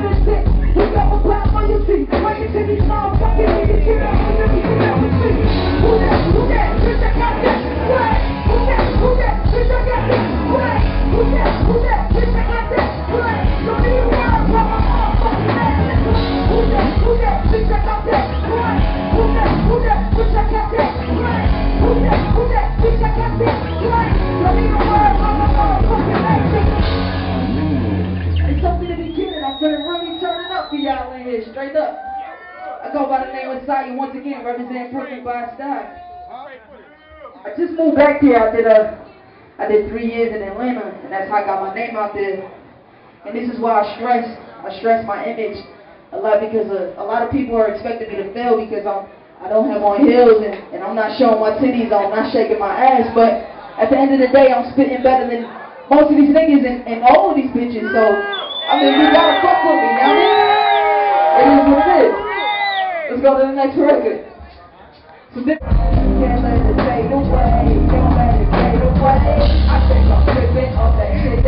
give a shit. You got a pop on your teeth. Straight up. I go by the name of Siya once again, representing Brooklyn by style. I just moved back here. I did a, I did three years in Atlanta, and that's how I got my name out there. And this is why I stress, I stress my image a lot because uh, a lot of people are expecting me to fail because I'm, I don't have on heels and, and I'm not showing my titties, I'm not shaking my ass. But at the end of the day, I'm spitting better than most of these niggas and, and all of these bitches. So I mean, you gotta fuck with me now. It is what it is. Let's go to the next record. So this can't let it fade away, can't let it fade away. I think I'm tripping off that shit.